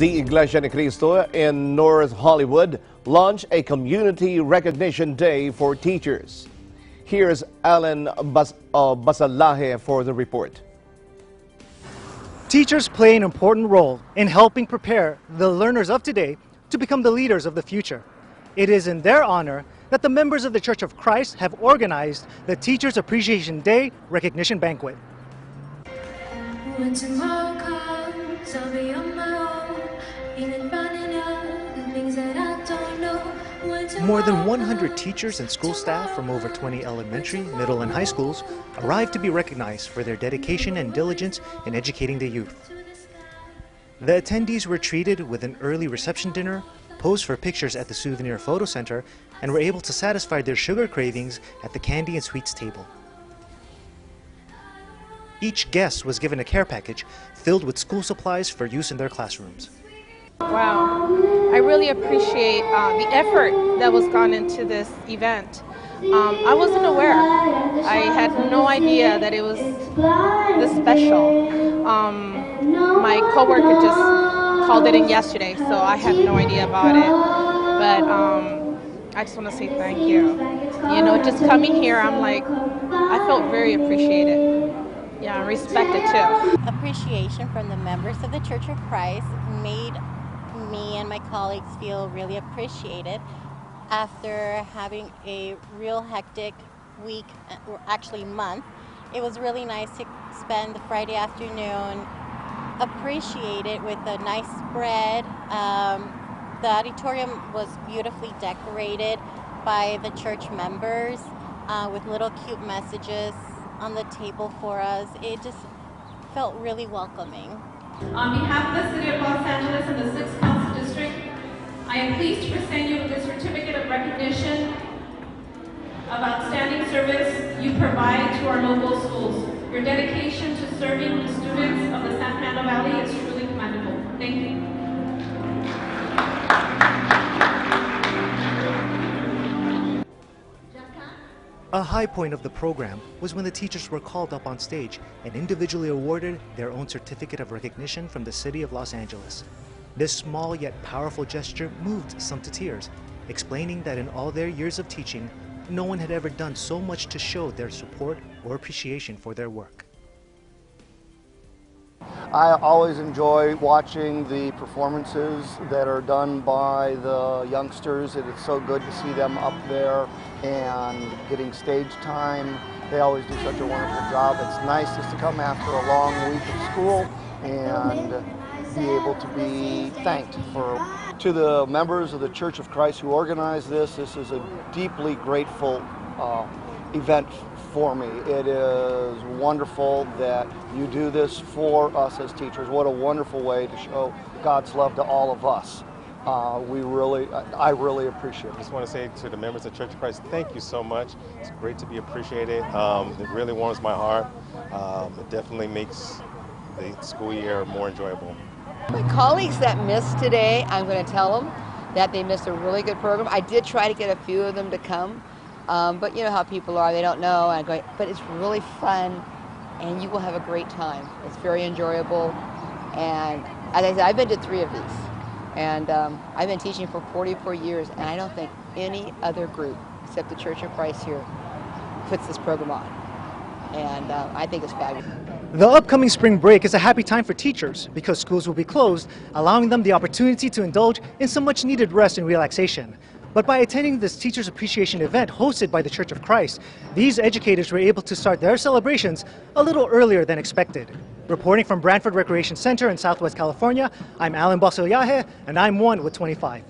The Iglesia Ni Cristo in North Hollywood launched a Community Recognition Day for teachers. Here's Allen Bas uh, Basallaje for the report. Teachers play an important role in helping prepare the learners of today to become the leaders of the future. It is in their honor that the members of the Church of Christ have organized the Teachers Appreciation Day Recognition Banquet. When tomorrow comes, I'll be on my own. More than 100 teachers and school staff from over 20 elementary, middle, and high schools arrived to be recognized for their dedication and diligence in educating the youth. The attendees were treated with an early reception dinner, posed for pictures at the Souvenir Photo Center, and were able to satisfy their sugar cravings at the candy and sweets table. Each guest was given a care package filled with school supplies for use in their classrooms. Wow, I really appreciate uh, the effort that was gone into this event. Um, I wasn't aware. I had no idea that it was this special. Um, my coworker just called it in yesterday, so I had no idea about it. But um, I just want to say thank you. You know, just coming here, I'm like, I felt very appreciated. Yeah, respected too. appreciation from the members of the Church of Christ made me and my colleagues feel really appreciated after having a real hectic week, or actually month. It was really nice to spend the Friday afternoon appreciated with a nice spread. Um, the auditorium was beautifully decorated by the church members uh, with little cute messages on the table for us. It just felt really welcoming. On behalf of the City of Los Angeles and the District, I am pleased to present you with a certificate of recognition of outstanding service you provide to our local schools. Your dedication to serving the students of the San Fernando Valley is truly commendable. Thank you. A high point of the program was when the teachers were called up on stage and individually awarded their own certificate of recognition from the city of Los Angeles. This small yet powerful gesture moved some to tears, explaining that in all their years of teaching, no one had ever done so much to show their support or appreciation for their work. I always enjoy watching the performances that are done by the youngsters. It is so good to see them up there and getting stage time. They always do such a wonderful job. It's nice just to come after a long week of school and be able to be thanked for to the members of the Church of Christ who organized this. This is a deeply grateful uh, event for me. It is wonderful that you do this for us as teachers. What a wonderful way to show God's love to all of us. Uh, we really, I really appreciate I just want to say to the members of Church of Christ, thank you so much. It's great to be appreciated. Um, it really warms my heart. Um, it definitely makes the school year more enjoyable. My colleagues that missed today, I'm going to tell them that they missed a really good program. I did try to get a few of them to come, um, but you know how people are, they don't know. And but it's really fun, and you will have a great time. It's very enjoyable, and as I said, I've been to three of these, and um, I've been teaching for 44 years, and I don't think any other group except the Church of Christ here puts this program on, and uh, I think it's fabulous. The upcoming spring break is a happy time for teachers because schools will be closed, allowing them the opportunity to indulge in some much needed rest and relaxation. But by attending this Teachers Appreciation event hosted by the Church of Christ, these educators were able to start their celebrations a little earlier than expected. Reporting from Branford Recreation Center in Southwest California, I'm Allen Basallaje, and I'm one with 25.